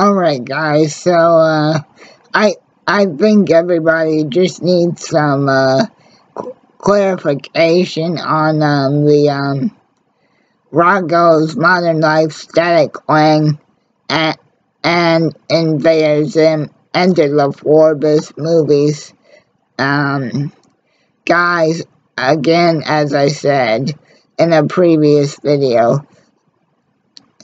Alright guys, so uh, I I think everybody just needs some uh, clarification on um, the um, Modern Life Static Cling and, and Invader Zim Enter the Florpus movies. Um, guys, again, as I said in a previous video,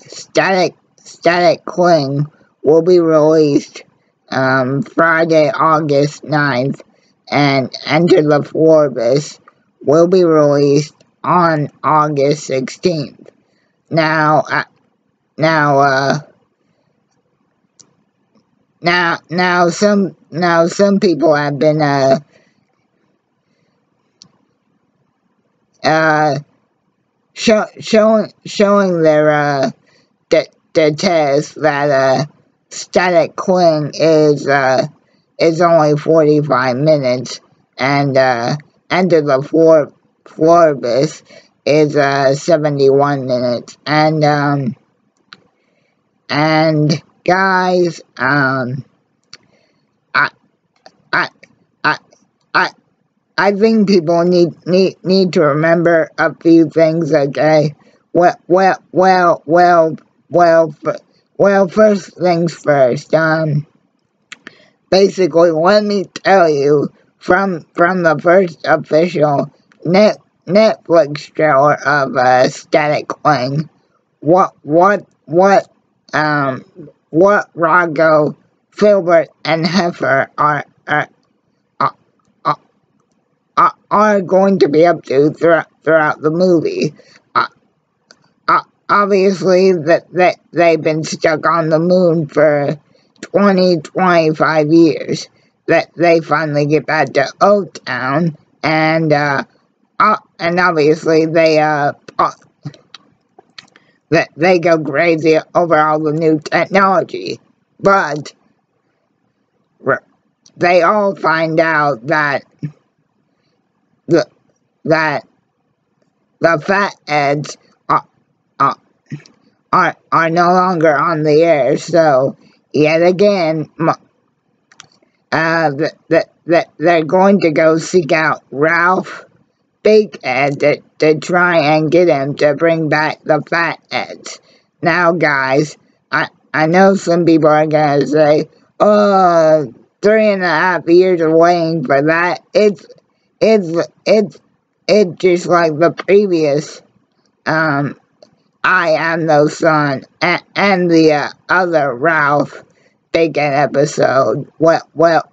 Static Static Cling will be released um, Friday, August 9th, and Enter the Florpus will be released on August 16th. Now, uh, now, uh, now, now, some, now, some people have been, uh, uh, show, showing, showing their, uh, the, the test that, uh, Static Cling is, uh, is only 45 minutes, and, uh, Enter the Four, Florpus is, uh, 71 minutes, and, um, and, guys, um, I, I, I, I, I think people need, need, need to remember a few things, okay? Well, well, well, well, well, well, first things first, um, basically, let me tell you, from, from the first official net, Netflix trailer of, uh, Static Cling, what, what, what, um, what Rocko, Filburt, and Heffer are, are, are, are, are going to be up to throughout, throughout the movie. Obviously, that, that they've been stuck on the moon for 20, 25 years. That they finally get back to O-Town, and, uh, uh, and obviously they, uh, uh that they go crazy over all the new technology. But they all find out that the that the fat fatheads are, are, are, no longer on the air. So, yet again, uh, that, that, that they're going to go seek out Ralph Bighead to, to try and get him to bring back the fat Eds. Now, guys, I, I know some people are going to say, oh, three and a half years of waiting for that. It's, it's, it's, it's just like the previous, um, I Am No Son and, and the uh, other Ralph Bacon episode. Well, well,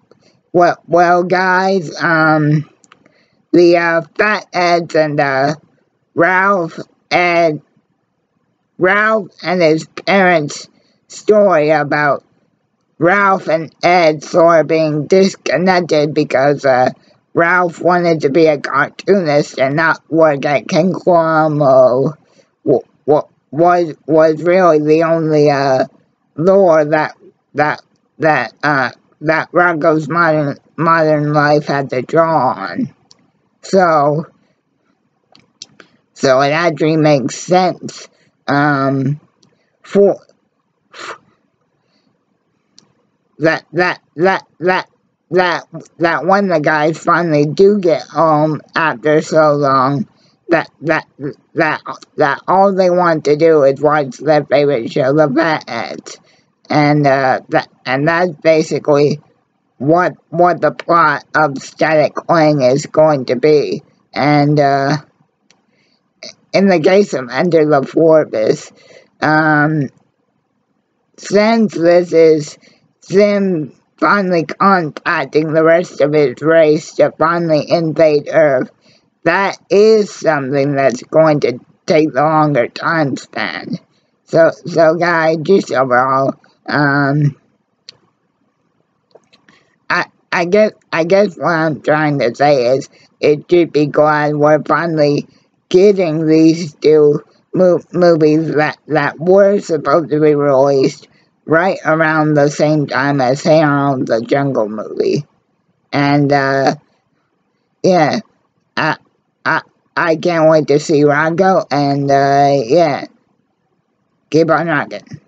well, well, guys, um, the uh, Fatheads and uh, Ralph and Ralph and his parents' story about Ralph and Ed sort of being disconnected because uh, Ralph wanted to be a cartoonist and not work at Conglom-O was was really the only uh, lore that that that uh, that Rocko's modern modern life had to draw on. So, so it actually makes sense um, for that that that that that that when the guys finally do get home after so long that that that that all they want to do is watch their favorite show the Fatheads and uh that and that's basically what what the plot of Static Cling is going to be. And uh, in the case of Enter the Florpus, um, since this is Zim finally contacting the rest of his race to finally invade Earth, that is something that's going to take longer time span. So, so guys, just overall, um, I guess I guess what I'm trying to say is it should be glad we're finally getting these two mo movies that, that were supposed to be released right around the same time as Harold the Jungle movie. And uh yeah, I I can't wait to see Rocko and uh yeah. Keep on rocking.